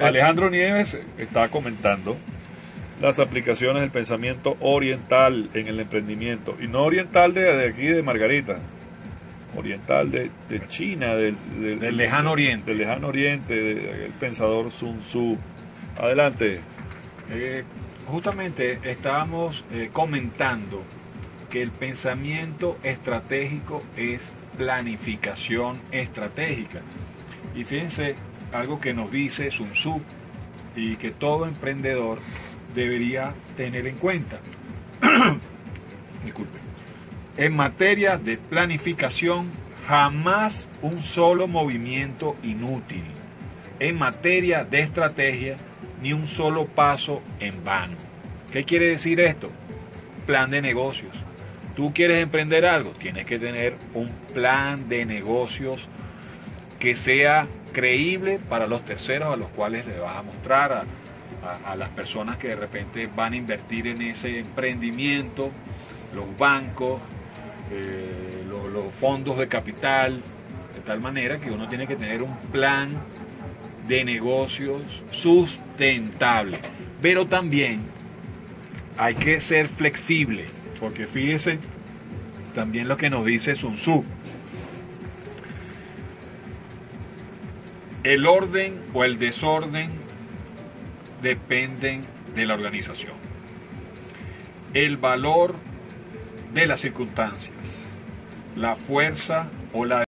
Alejandro Nieves está comentando las aplicaciones del pensamiento oriental en el emprendimiento. Y no oriental de, aquí de Margarita, oriental de, China, del, lejano oriente. Del lejano oriente, del pensador Sun Tzu. Adelante. Eh, justamente estábamos eh, comentando que el pensamiento estratégico es planificación estratégica. Y fíjense algo que nos dice Sun Tzu y que todo emprendedor debería tener en cuenta. Disculpe. En materia de planificación, jamás un solo movimiento inútil. En materia de estrategia, ni un solo paso en vano. ¿Qué quiere decir esto? Plan de negocios. Tú quieres emprender algo, tienes que tener un plan de negocios que sea creíble para los terceros a los cuales le vas a mostrar, a, las personas que de repente van a invertir en ese emprendimiento, los bancos, eh, los, fondos de capital, de tal manera que uno tiene que tener un plan de negocios sustentable. Pero también hay que ser flexible, porque fíjese también lo que nos dice Sun Tzu. El orden o el desorden dependen de la organización. El valor de las circunstancias, la fuerza o la